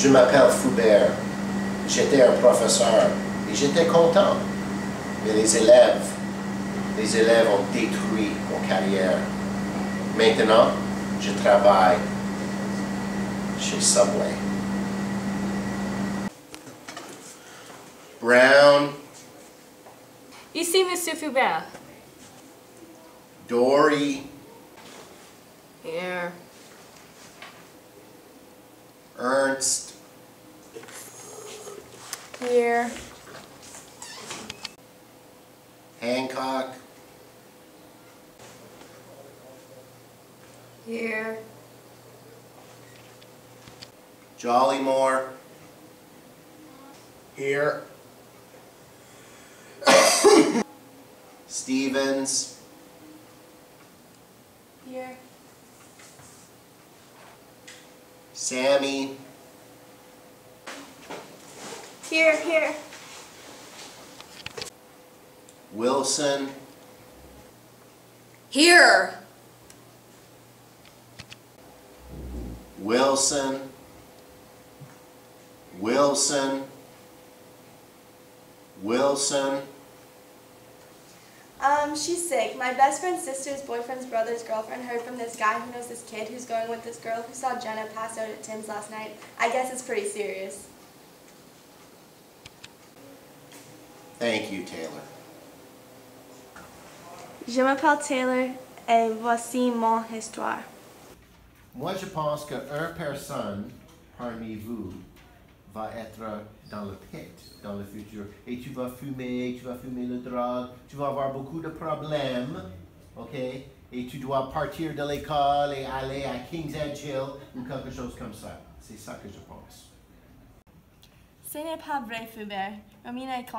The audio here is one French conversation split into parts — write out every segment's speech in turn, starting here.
Je m'appelle Foubert. J'étais un professeur et j'étais content. Mais les élèves, les élèves ont détruit mon carrière. Maintenant, je travaille chez Subway. Brown, Ici, Monsieur Foubert. Dory, Here. Ernst, Here. Hancock, Here. Jollymore, Here. Stevens, Here. Sammy, Here, here. Wilson, Here. Wilson, Wilson, Wilson, Um, she's sick. My best friend's sister's boyfriend's brother's girlfriend heard from this guy who knows this kid who's going with this girl who saw Jenna pass out at Tim's last night. I guess it's pretty serious. Thank you, Taylor. Je m'appelle Taylor et voici mon histoire. Moi, je pense qu'une personne parmi vous va être dans le pit dans le futur et tu vas fumer, tu vas fumer le drogue, tu vas avoir beaucoup de problèmes, ok? Et tu dois partir de l'école et aller à King's Edge Hill ou quelque chose comme ça. C'est ça que je pense. Ce n'est pas vrai, Foubert. Romina est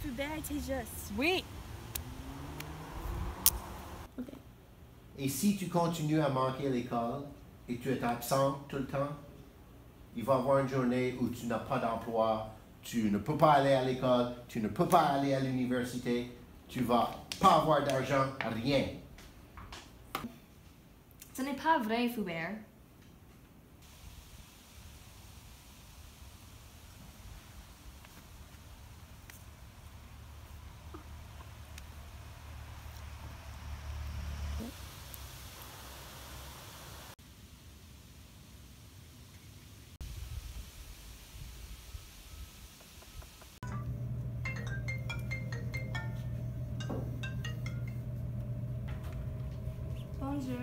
content. Foubert était juste. Oui. Et si tu continues à manquer l'école et tu es absent tout le temps, il va y avoir une journée où tu n'as pas d'emploi, tu ne peux pas aller à l'école, tu ne peux pas aller à l'université, tu vas pas avoir d'argent, rien. Ce n'est pas vrai, Foubert. Bonjour.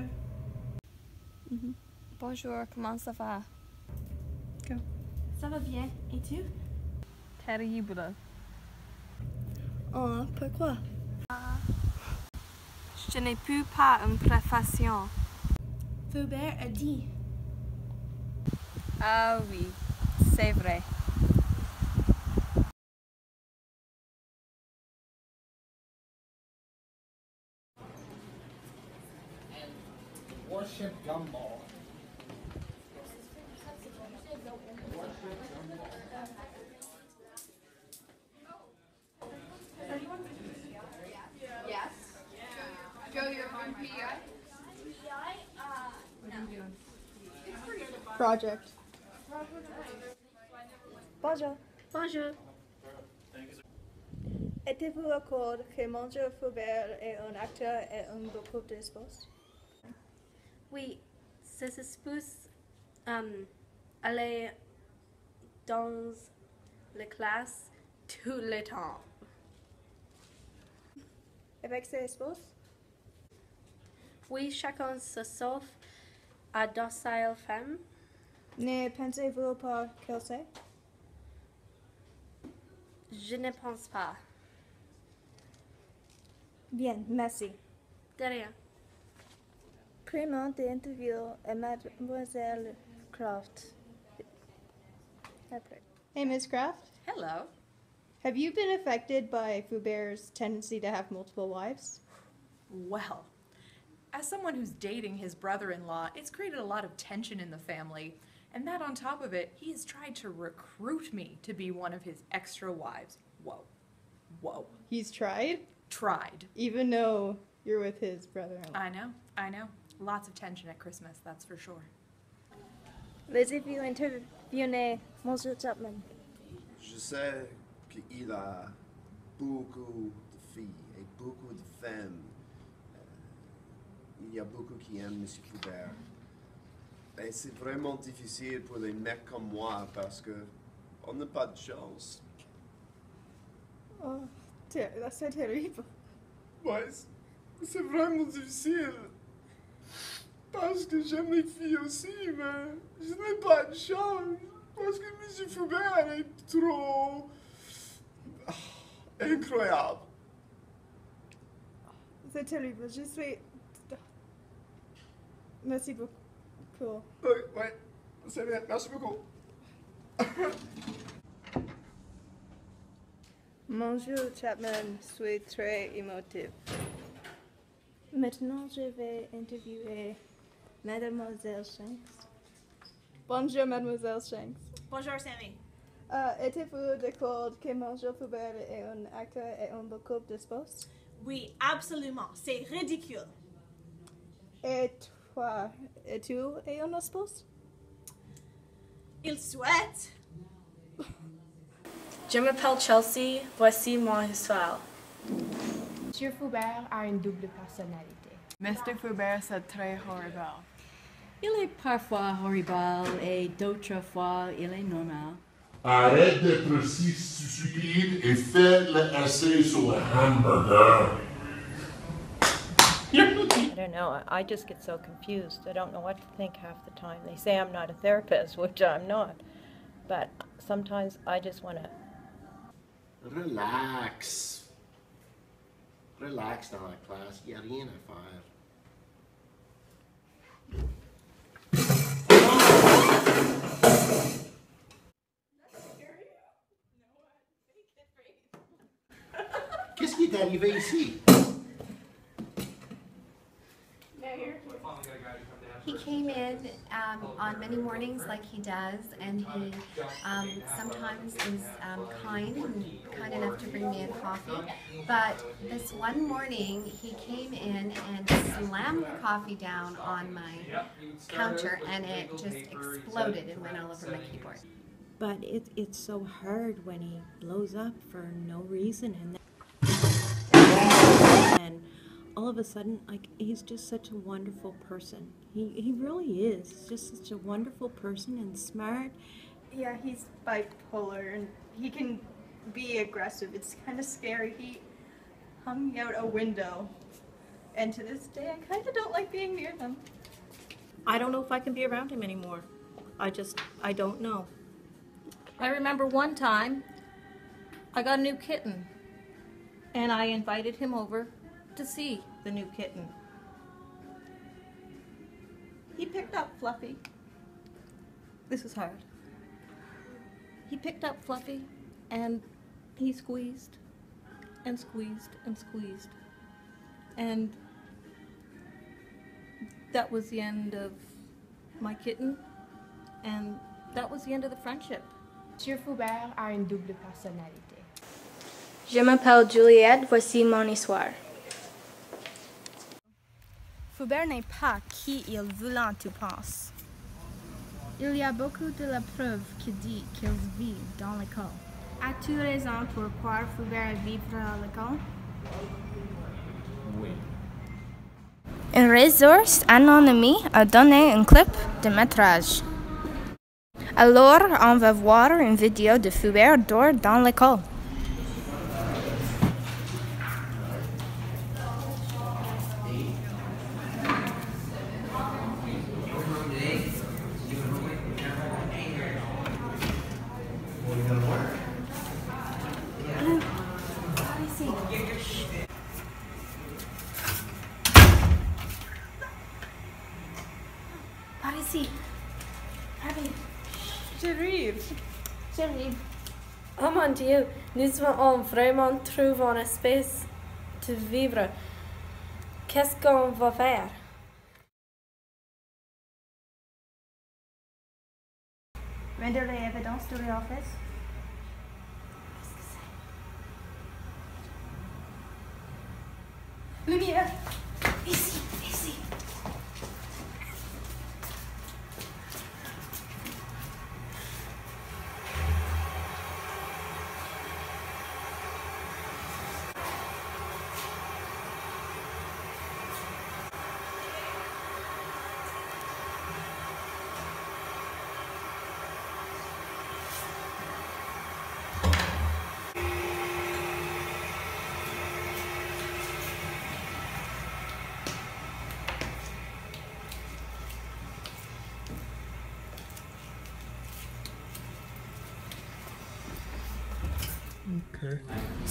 Bonjour, comment ça va? Ça va bien. Et tu? Terrible. Oh, pourquoi? Je n'ai plus pas une profession. Foubert a dit. Ah oui, c'est vrai. Worship Gumball. Project. Bonjour. Bonjour. Êtes-vous d'accord que Monsieur Faubert est un acteur et un beaucoup de sports? Oui, ça se suppose um, aller dans la classe tout le temps. Avec ses sports? Oui, chacun se sauve à docile femme. Ne pensez-vous pas qu'elle sait? Je ne pense pas. Bien, merci. De rien. Crément d'interview et Mademoiselle Croft. Hey, Ms. Croft. Hello. Have you been affected by Faubert's tendency to have multiple wives? Well, as someone who's dating his brother in law, it's created a lot of tension in the family. And that on top of it, he has tried to recruit me to be one of his extra wives. Whoa. Whoa. He's tried, Tried. even though you're with his brother-in-law. I know, I know. Lots of tension at Christmas, that's for sure. Laissez-vous interviewer Monsieur Chapman. Je sais qu'il a beaucoup de filles et beaucoup de femmes. Euh, il y a beaucoup qui aiment M. Foubert. Et c'est vraiment difficile pour les mecs comme moi parce que on n'a pas de chance. Oh, ter- that's so terrible. Ouais, c'est- c'est vraiment difficile. Parce que j'aime les filles aussi, mais je n'ai pas de chance. Parce que M. Foubert est trop. ah, incroyable. C'est terrible. Je suis. Merci beaucoup. Oui, ouais, c'est bien. Merci beaucoup. Monsieur Chapman, suis très émotif. Maintenant, je vais interviewer Mademoiselle Shanks. Bonjour, Mademoiselle Shanks. Bonjour Sammy. Euh, Êtes-vous d'accord que Monsieur Foubert est un acteur et un beaucoup d'espouse? Oui, absolument. C'est ridicule. Et toi, es-tu et un espouse? Il souhaite. Je m'appelle Chelsea, voici mon histoire. Monsieur Foubert a une double personnalité. Mr. Foubert, c'est très horrible. Il est parfois horrible et d'autres fois il est normal. Arrête d'être si stupide et fais l'essai sur le hamburger. I don't know. I I just get so confused. I don't know what to think half the time. They say I'm not a therapist, which I'm not. But sometimes I just want to Relax. Relax dans la classe, il n'y a rien à faire. Qu'est-ce qui est arrivé? He came in um, on many mornings like he does, and he um, sometimes is um, kind and kind enough to bring me a coffee. But this one morning, he came in and slammed the coffee down on my counter, and it just exploded and went all over my keyboard. But it, it's so hard when he blows up for no reason and and all of a sudden like he's just such a wonderful person. He he really is. He's just such a wonderful person and smart. Yeah, he's bipolar and he can be aggressive. It's kind of scary. He hung me out a window, and to this day, I kind of don't like being near him. I don't know if I can be around him anymore. I just I don't know. I remember one time I got a new kitten and I invited him over to see the new kitten. He picked up Fluffy. This is hard. He picked up Fluffy and he squeezed and squeezed and squeezed. And that was the end of my kitten and that was the end of the friendship. Monsieur Foubert a une double personnalité. Je m'appelle Juliette, voici mon histoire. Foubert n'est pas qui il voulait tu penses? Il y a beaucoup de la preuve qui dit qu'il vit dans l'école. As-tu raison pour croire Foubert vivre à l'école? Oui. Une ressource anonyme a donné un clip de métrage. Alors, on va voir une vidéo de Foubert dehors dans l'école. Oh mon Dieu, nous allons vraiment trouver une espèce de vivre. Qu'est-ce qu'on va faire? Render les évidences de l'office. Lumière. Ici, ici.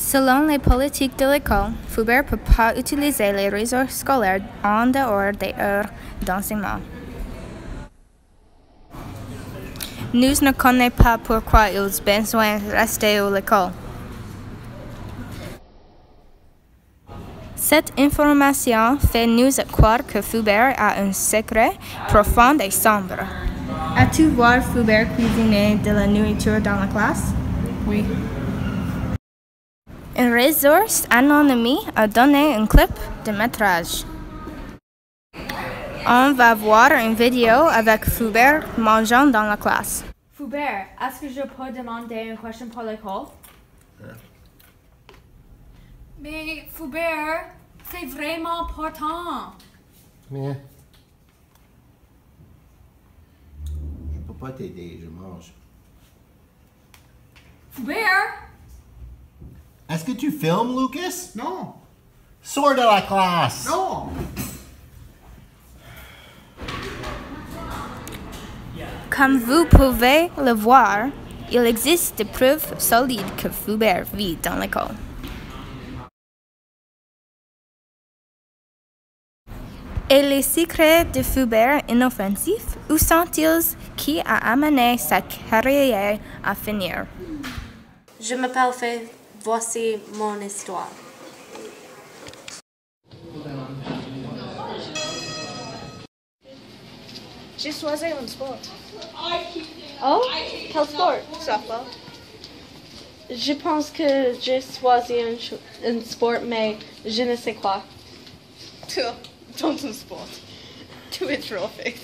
Selon les politiques de l'école, Foubert ne peut pas utiliser les ressources scolaires en dehors des heures d'enseignement. Nous ne connaissons pas pourquoi ils ont besoin de rester à l'école. Cette information fait nous croire que Foubert a un secret profond et sombre. As-tu vu Foubert cuisiner de la nourriture dans la classe? Oui. Une ressource anonyme a donné un clip de métrage. On va voir une vidéo avec Foubert mangeant dans la classe. Foubert, est-ce que je peux demander une question pour l'école? Mais Foubert, c'est vraiment important. Mais. Je peux pas t'aider, je mange. Foubert? Est-ce que tu filmes, Lucas? Non. Sors de la classe! Non! Comme vous pouvez le voir, il existe des preuves solides que Foubert vit dans l'école. Et les secrets de Foubert inoffensifs, où sont-ils? Qui a amené sa carrière à finir? Je m'appelle Faith. Voici mon histoire. J'ai choisi un sport. Oh, quel sport? Softball. Je pense que j'ai choisi un, un sport, mais je ne sais quoi. Tu dans un sport. Tu es trop fait.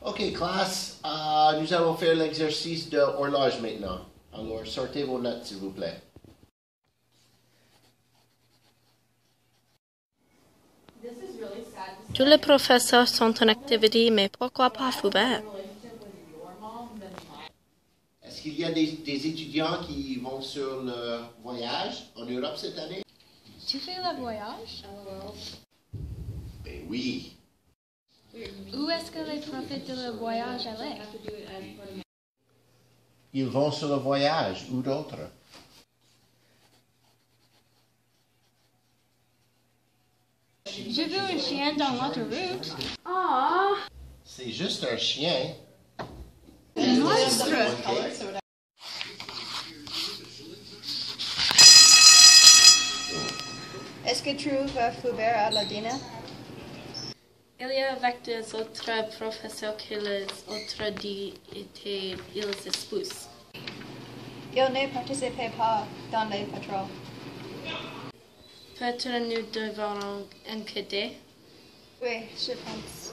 Ok, classe, uh, euh, nous allons faire l'exercice de horloge maintenant. Alors, sortez vos notes, s'il vous plaît. Tous les professeurs sont en activité, mais pourquoi pas Foubert? Est-ce qu'il y a des, des étudiants qui vont sur le voyage en Europe cette année? Tu fais le voyage? Ben oui. Où est-ce que les profs de le voyage allaient? Ils vont sur le voyage ou d'autres. J'ai vu un chien dans l'autoroute. Ah! C'est juste un chien. Monstre! Est-ce que tu trouves Foubert à la dîner? Il y a avec des autres professeurs qui les autres dit étaient ils expulsent. Il ne participait pas dans les patrons. Peut-être nous devons enquêter. Oui, je pense.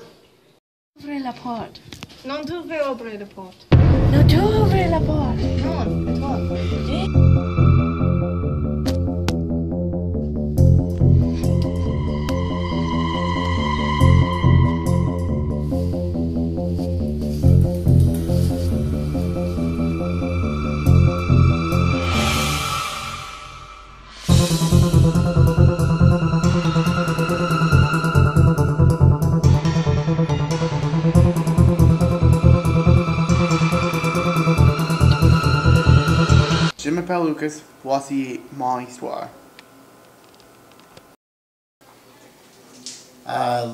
Ouvrez la porte. Non, tu veux ouvrir la porte. Non, tu ouvres la porte. Non, à Lucas, voici mon histoire.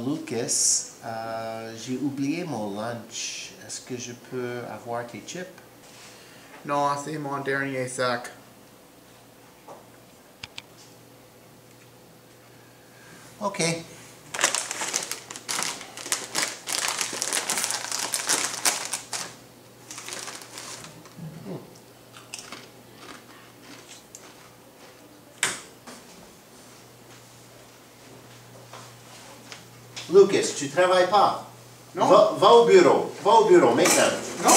Lucas, euh, j'ai oublié mon lunch. Est-ce que je peux avoir tes chips? Non, c'est mon dernier sac. Ok. Lucas, tu travailles pas. Non. Va, va au bureau. Va au bureau maintenant. Non.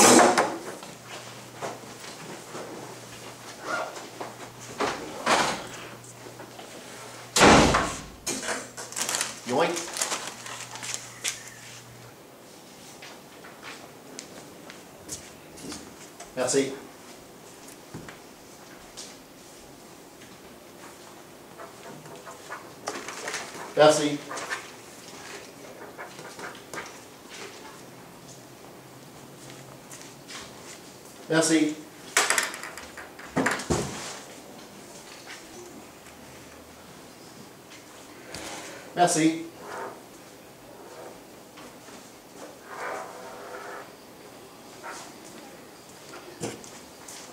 Yoink. Merci. Merci. Merci. Merci.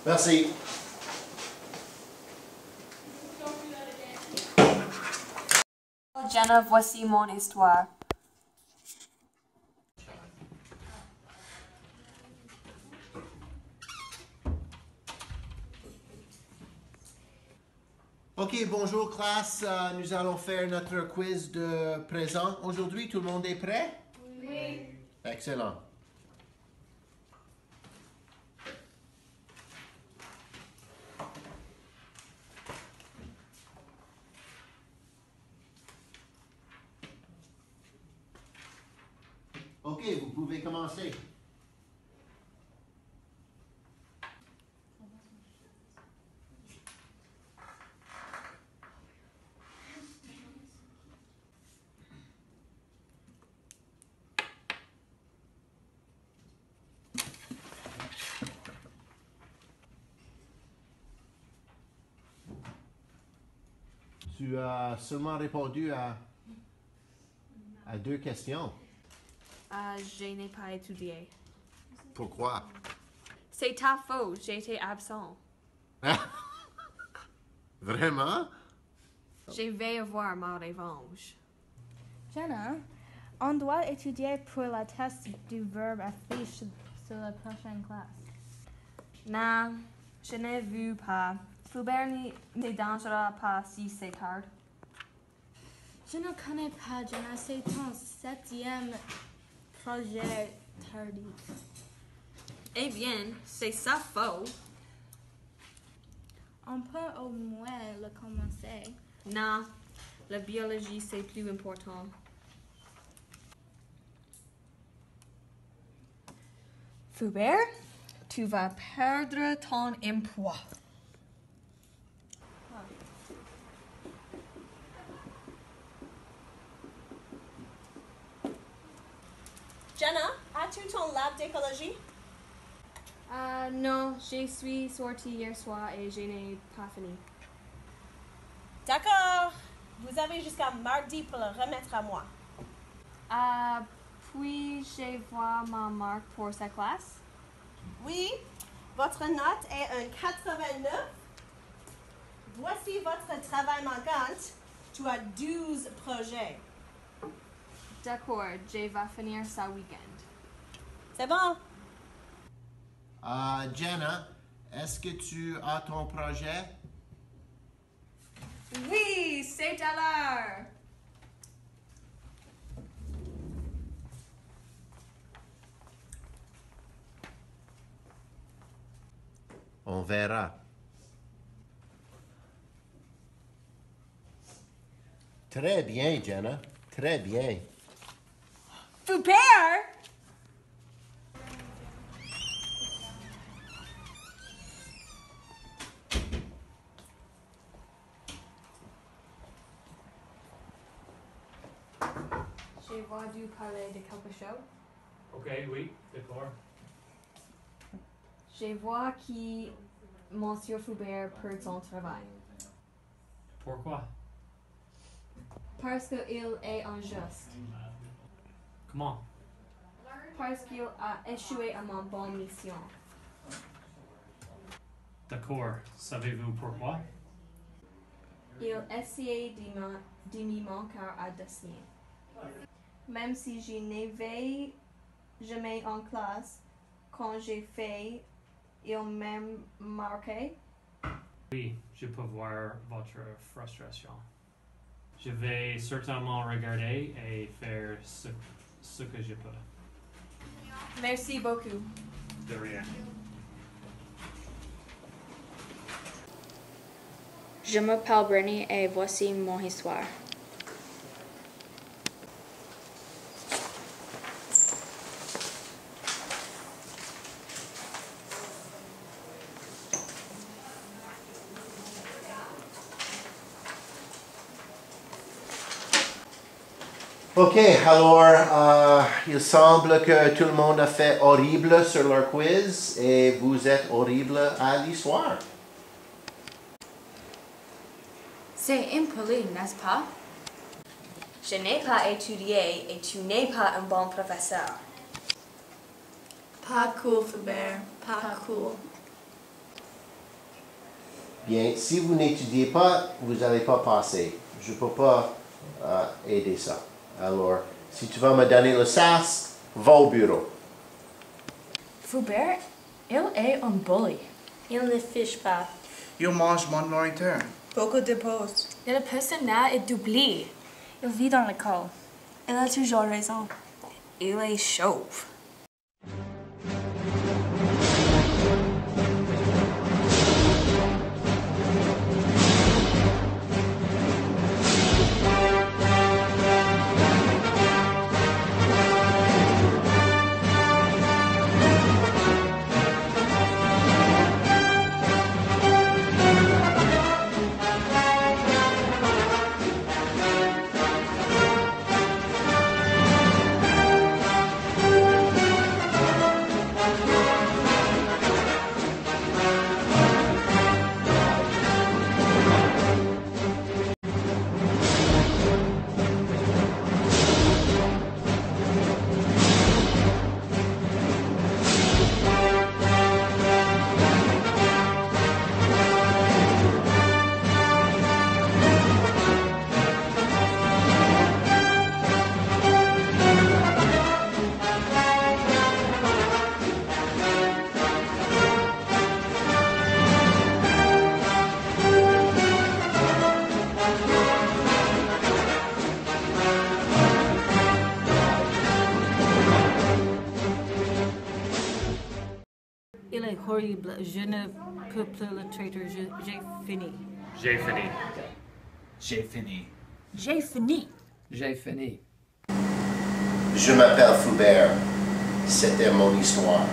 Merci. Jenna, voici mon histoire. Ok, bonjour classe. Euh, nous allons faire notre quiz de présent. Aujourd'hui, tout le monde est prêt? Oui. Excellent. Vous pouvez commencer. Tu as seulement répondu à, à deux questions. Euh, je n'ai pas étudié. Pourquoi? C'est ta faute, j'étais absent. Vraiment? Je vais avoir ma revanche. Jenna, on doit étudier pour la test du verbe affiche sur la prochaine classe. Non, je n'ai vu pas. Flaubert ne dangera pas si c'est tard. Je ne connais pas, Jenna, c'est ton septième projet tardif. Eh bien, c'est sa faute. On peut au moins le commencer. Non, la biologie c'est plus important. Flaubert, tu vas perdre ton emploi. Jenna, as-tu ton lab d'écologie? Euh, non, je suis sortie hier soir et je n'ai pas fini. D'accord. Vous avez jusqu'à mardi pour le remettre à moi. Euh, puis-je voir ma marque pour cette classe? Oui, votre note est un 89. Voici votre travail manquant. Tu as 12 projets. D'accord, je vais finir ce week-end. C'est bon. Euh, Jenna, est-ce que tu as ton projet? Oui, c'est à l'heure. On verra. Très bien, Jenna. Très bien. Je vois dû parler de quelque chose. Ok, oui, d'accord. Je vois qui Monsieur Flaubert perd son travail? Pourquoi? Parce qu'il est injuste. Comment? Parce qu'il a échoué à ma bonne mission. D'accord. Savez-vous pourquoi? Il essayait de m'y manquer à dessiner. Même si je n'avais jamais en classe, quand j'ai fait, il m'a marqué. Oui, je peux voir votre frustration. Je vais certainement regarder et faire ce, ce que je peux. Merci beaucoup. De rien. Je m'appelle Brenny et voici mon histoire. Ok, alors euh, il semble que tout le monde a fait horrible sur leur quiz et vous êtes horrible à l'histoire. C'est impoli, n'est-ce pas? Je n'ai pas étudié et tu n'es pas un bon professeur. Pas cool, Foubert. Pas cool. Bien, si vous n'étudiez pas, vous n'allez pas passer. Je ne peux pas euh, aider ça. Alors, si tu vas me donner le sas, va au bureau. Foubert, il est un bully. Il ne fiche pas. Il mange mon nourriture. Beaucoup de pauses. La personne là est doublée. Il vit dans l'école. Elle a toujours raison. Il est chauve. Horrible. Je ne peux plus le traiter. Je- J'ai fini. J'ai fini. J'ai fini. J'ai fini. J'ai fini. Je m'appelle Foubert. C'était mon histoire.